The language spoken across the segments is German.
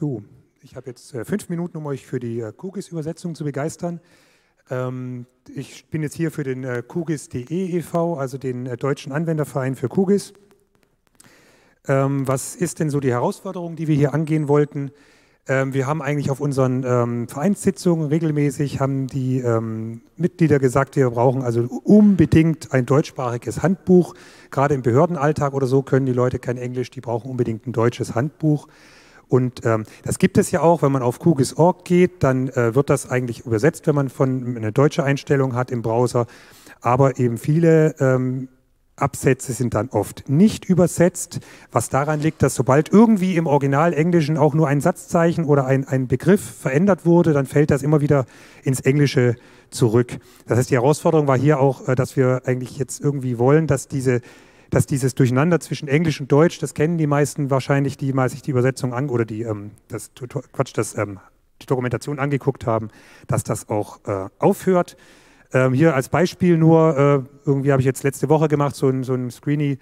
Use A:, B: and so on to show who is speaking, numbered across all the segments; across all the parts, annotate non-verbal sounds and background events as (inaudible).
A: So, ich habe jetzt äh, fünf Minuten, um euch für die äh, QGIS-Übersetzung zu begeistern. Ähm, ich bin jetzt hier für den äh, QGIS.de e.V., also den Deutschen Anwenderverein für QGIS. Ähm, was ist denn so die Herausforderung, die wir hier angehen wollten? Ähm, wir haben eigentlich auf unseren Vereinssitzungen regelmäßig haben die Mitglieder gesagt, wir brauchen also unbedingt ein deutschsprachiges Handbuch. Gerade im Behördenalltag oder so können die Leute kein Englisch, die brauchen unbedingt ein deutsches Handbuch. Und ähm, das gibt es ja auch, wenn man auf QGIS.org geht, dann äh, wird das eigentlich übersetzt, wenn man von eine deutsche Einstellung hat im Browser. Aber eben viele ähm, Absätze sind dann oft nicht übersetzt, was daran liegt, dass sobald irgendwie im Original Englischen auch nur ein Satzzeichen oder ein, ein Begriff verändert wurde, dann fällt das immer wieder ins Englische zurück. Das heißt, die Herausforderung war hier auch, äh, dass wir eigentlich jetzt irgendwie wollen, dass diese dass dieses Durcheinander zwischen Englisch und Deutsch, das kennen die meisten wahrscheinlich, die mal sich die Übersetzung an oder die ähm, das Quatsch, das, ähm, die Dokumentation angeguckt haben, dass das auch äh, aufhört. Ähm, hier als Beispiel nur, äh, irgendwie habe ich jetzt letzte Woche gemacht, so ein, so ein Screenie,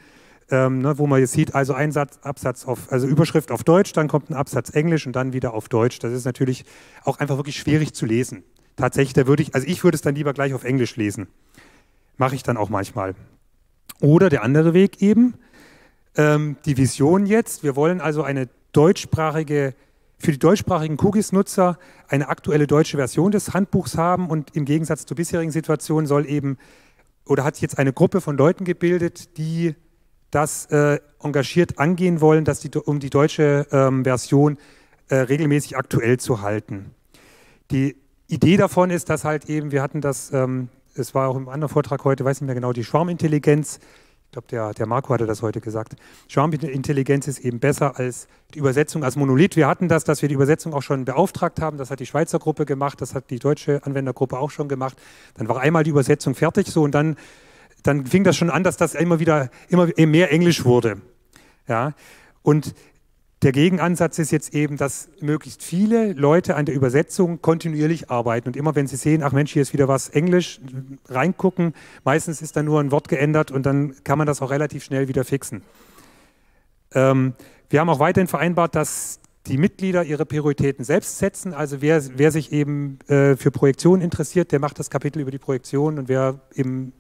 A: ähm, ne, wo man jetzt sieht, also ein Satz, Absatz auf, also Überschrift auf Deutsch, dann kommt ein Absatz Englisch und dann wieder auf Deutsch. Das ist natürlich auch einfach wirklich schwierig zu lesen. Tatsächlich, da würde ich, also ich würde es dann lieber gleich auf Englisch lesen. Mache ich dann auch manchmal. Oder der andere Weg eben, ähm, die Vision jetzt, wir wollen also eine deutschsprachige, für die deutschsprachigen Cookies-Nutzer eine aktuelle deutsche Version des Handbuchs haben und im Gegensatz zur bisherigen Situation soll eben, oder hat sich jetzt eine Gruppe von Leuten gebildet, die das äh, engagiert angehen wollen, dass die, um die deutsche ähm, Version äh, regelmäßig aktuell zu halten. Die Idee davon ist, dass halt eben, wir hatten das ähm, es war auch im anderen Vortrag heute, weiß nicht mehr genau, die Schwarmintelligenz. Ich glaube, der, der Marco hatte das heute gesagt. Schwarmintelligenz ist eben besser als die Übersetzung als Monolith. Wir hatten das, dass wir die Übersetzung auch schon beauftragt haben. Das hat die Schweizer Gruppe gemacht, das hat die deutsche Anwendergruppe auch schon gemacht. Dann war einmal die Übersetzung fertig so und dann, dann fing das schon an, dass das immer wieder immer mehr Englisch wurde. Ja, und der Gegenansatz ist jetzt eben, dass möglichst viele Leute an der Übersetzung kontinuierlich arbeiten und immer wenn sie sehen, ach Mensch, hier ist wieder was Englisch, reingucken, meistens ist da nur ein Wort geändert und dann kann man das auch relativ schnell wieder fixen. Ähm, wir haben auch weiterhin vereinbart, dass die Mitglieder ihre Prioritäten selbst setzen. Also wer, wer sich eben äh, für Projektion interessiert, der macht das Kapitel über die Projektion und wer eben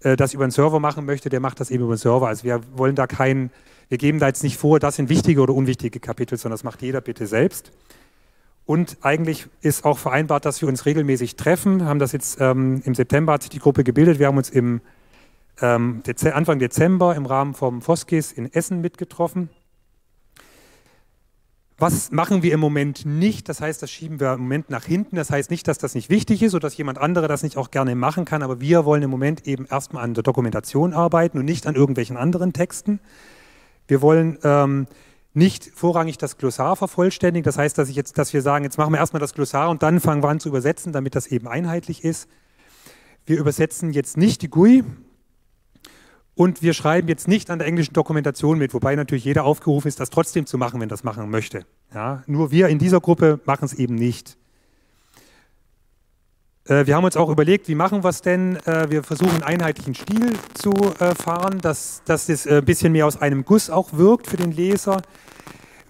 A: äh, das über einen Server machen möchte, der macht das eben über einen Server. Also wir wollen da keinen wir geben da jetzt nicht vor, das sind wichtige oder unwichtige Kapitel, sondern das macht jeder bitte selbst. Und eigentlich ist auch vereinbart, dass wir uns regelmäßig treffen. Haben das jetzt ähm, im September hat sich die Gruppe gebildet. Wir haben uns im ähm, Dez Anfang Dezember im Rahmen vom Foskis in Essen mitgetroffen. Was machen wir im Moment nicht? Das heißt, das schieben wir im Moment nach hinten. Das heißt nicht, dass das nicht wichtig ist oder dass jemand andere das nicht auch gerne machen kann, aber wir wollen im Moment eben erstmal an der Dokumentation arbeiten und nicht an irgendwelchen anderen Texten. Wir wollen ähm, nicht vorrangig das Glossar vervollständigen. Das heißt, dass, ich jetzt, dass wir sagen, jetzt machen wir erstmal das Glossar und dann fangen wir an zu übersetzen, damit das eben einheitlich ist. Wir übersetzen jetzt nicht die GUI und wir schreiben jetzt nicht an der englischen Dokumentation mit, wobei natürlich jeder aufgerufen ist, das trotzdem zu machen, wenn das machen möchte. Ja, nur wir in dieser Gruppe machen es eben nicht. Äh, wir haben uns auch überlegt, wie machen wir es denn? Äh, wir versuchen einen einheitlichen Stil zu äh, fahren, dass, dass das ein bisschen mehr aus einem Guss auch wirkt für den Leser.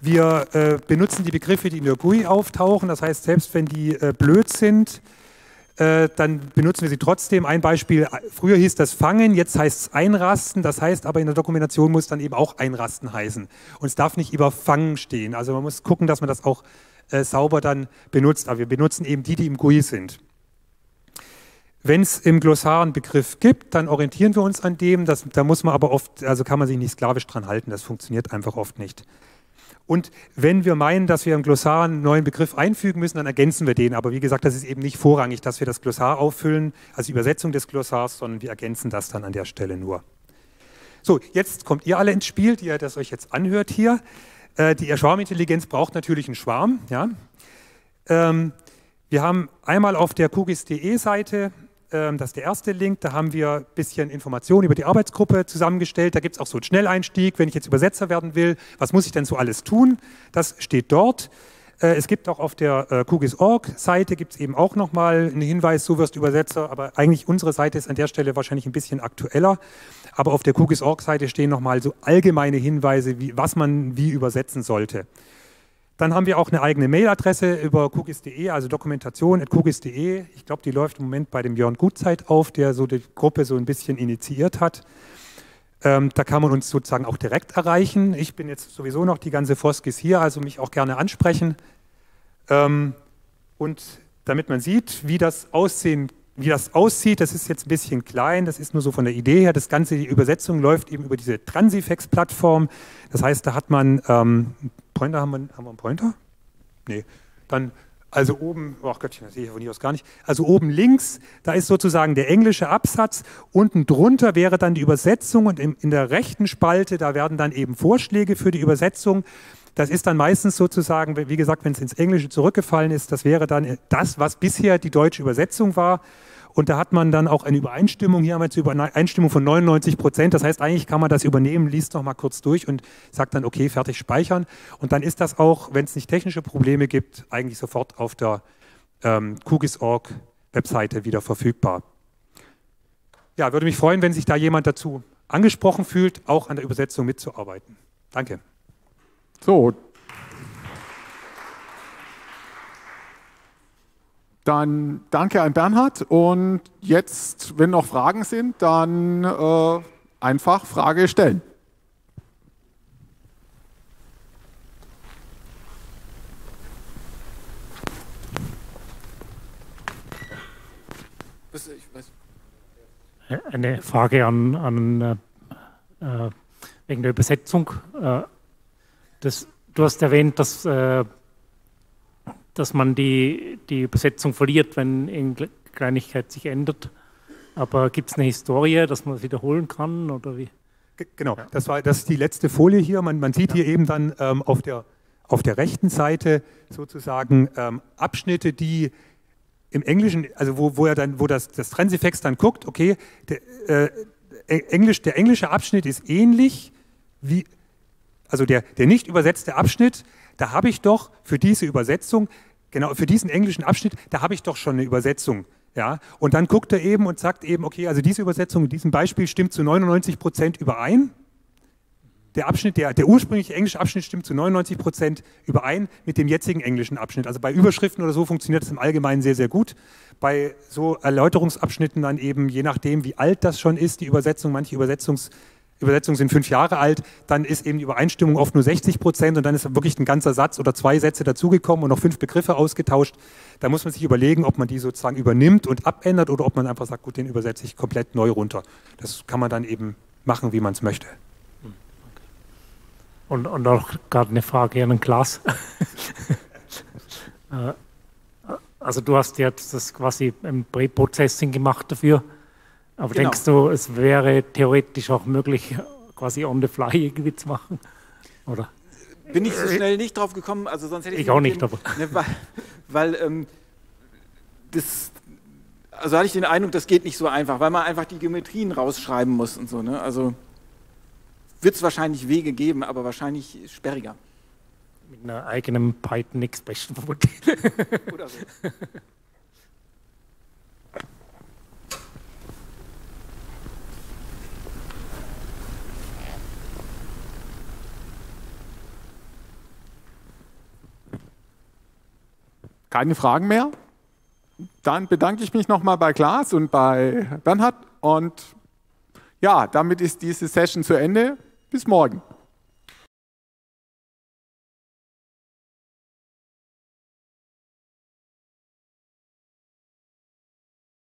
A: Wir benutzen die Begriffe, die in der GUI auftauchen. Das heißt, selbst wenn die blöd sind, dann benutzen wir sie trotzdem. Ein Beispiel, früher hieß das Fangen, jetzt heißt es Einrasten. Das heißt aber in der Dokumentation muss dann eben auch Einrasten heißen. Und es darf nicht über Fangen stehen. Also man muss gucken, dass man das auch sauber dann benutzt. Aber wir benutzen eben die, die im GUI sind. Wenn es im Glossar einen Begriff gibt, dann orientieren wir uns an dem. Das, da muss man aber oft, also kann man sich nicht sklavisch dran halten. Das funktioniert einfach oft nicht. Und wenn wir meinen, dass wir im Glossar einen neuen Begriff einfügen müssen, dann ergänzen wir den. Aber wie gesagt, das ist eben nicht vorrangig, dass wir das Glossar auffüllen, also Übersetzung des Glossars, sondern wir ergänzen das dann an der Stelle nur. So, jetzt kommt ihr alle ins Spiel, die ihr das euch jetzt anhört hier. Äh, die Schwarmintelligenz braucht natürlich einen Schwarm. Ja? Ähm, wir haben einmal auf der kugis.de Seite das ist der erste Link. Da haben wir ein bisschen Informationen über die Arbeitsgruppe zusammengestellt. Da gibt es auch so einen Schnelleinstieg, wenn ich jetzt Übersetzer werden will. Was muss ich denn so alles tun? Das steht dort. Äh, es gibt auch auf der äh, Kugis.org-Seite gibt es eben auch nochmal einen Hinweis, so wirst du Übersetzer, aber eigentlich unsere Seite ist an der Stelle wahrscheinlich ein bisschen aktueller. Aber auf der Kugis.org-Seite stehen nochmal so allgemeine Hinweise, wie, was man wie übersetzen sollte. Dann haben wir auch eine eigene Mailadresse über cookies.de, also dokumentation.cookies.de. Ich glaube, die läuft im Moment bei dem Jörn Gutzeit auf, der so die Gruppe so ein bisschen initiiert hat. Ähm, da kann man uns sozusagen auch direkt erreichen. Ich bin jetzt sowieso noch die ganze Foskis hier, also mich auch gerne ansprechen. Ähm, und damit man sieht, wie das aussehen wie das aussieht, das ist jetzt ein bisschen klein, das ist nur so von der Idee her. Das Ganze, die Übersetzung läuft eben über diese Transifex-Plattform. Das heißt, da hat man, ähm, Pointer haben wir, haben wir einen Pointer? Nee. Dann, also oben, oh Gottchen, das sehe ich von hier aus gar nicht. Also oben links, da ist sozusagen der englische Absatz. Unten drunter wäre dann die Übersetzung und in, in der rechten Spalte, da werden dann eben Vorschläge für die Übersetzung. Das ist dann meistens sozusagen, wie gesagt, wenn es ins Englische zurückgefallen ist, das wäre dann das, was bisher die deutsche Übersetzung war. Und da hat man dann auch eine Übereinstimmung. Hier haben wir jetzt eine Übereinstimmung von 99 Prozent. Das heißt, eigentlich kann man das übernehmen, liest noch mal kurz durch und sagt dann, okay, fertig speichern. Und dann ist das auch, wenn es nicht technische Probleme gibt, eigentlich sofort auf der ähm, Kugis.org Webseite wieder verfügbar. Ja, würde mich freuen, wenn sich da jemand dazu angesprochen fühlt, auch an der Übersetzung mitzuarbeiten. Danke.
B: So. Dann danke an Bernhard und jetzt, wenn noch Fragen sind, dann äh, einfach Frage stellen.
C: Eine Frage an, an äh, äh wegen der Übersetzung. Äh, das, du hast erwähnt, dass, äh, dass man die, die Übersetzung verliert, wenn eine Kleinigkeit sich ändert. Aber gibt es eine Historie, dass man es wiederholen kann oder wie?
A: Genau, das war das ist die letzte Folie hier. Man, man sieht hier eben dann ähm, auf, der, auf der rechten Seite sozusagen ähm, Abschnitte, die im Englischen, also wo, wo er dann, wo das, das Transifex dann guckt, okay, der, äh, Englisch, der englische Abschnitt ist ähnlich wie, also der, der nicht übersetzte Abschnitt, da habe ich doch für diese Übersetzung, genau für diesen englischen Abschnitt, da habe ich doch schon eine Übersetzung. Ja? Und dann guckt er eben und sagt eben, okay, also diese Übersetzung in diesem Beispiel stimmt zu 99 Prozent überein. Der Abschnitt, der, der ursprüngliche englische Abschnitt stimmt zu 99 Prozent überein mit dem jetzigen englischen Abschnitt. Also bei Überschriften oder so funktioniert das im Allgemeinen sehr, sehr gut. Bei so Erläuterungsabschnitten dann eben, je nachdem, wie alt das schon ist, die Übersetzung, manche Übersetzungs- Übersetzungen sind fünf Jahre alt, dann ist eben die Übereinstimmung oft nur 60 Prozent und dann ist wirklich ein ganzer Satz oder zwei Sätze dazugekommen und noch fünf Begriffe ausgetauscht. Da muss man sich überlegen, ob man die sozusagen übernimmt und abändert oder ob man einfach sagt, gut, den übersetze ich komplett neu runter. Das kann man dann eben machen, wie man es möchte.
C: Und, und auch gerade eine Frage an den Klaas. (laughs) Äh, also du hast jetzt das quasi im Pre-Processing gemacht dafür. Aber genau. denkst du, es wäre theoretisch auch möglich, quasi on the fly irgendwie zu machen? Oder?
D: Bin ich so schnell nicht drauf gekommen, also sonst hätte ich.
C: Ich auch nicht, aber.
D: Ne, weil, weil ähm, das, also hatte ich den Eindruck, das geht nicht so einfach, weil man einfach die Geometrien rausschreiben muss und so. Ne? Also wird es wahrscheinlich Wege geben, aber wahrscheinlich sperriger.
C: Mit einer eigenen Python-Expression (laughs) vermutlich. Oder so.
B: Keine Fragen mehr? Dann bedanke ich mich nochmal bei Klaas und bei Bernhard und ja, damit ist diese Session zu Ende. Bis morgen.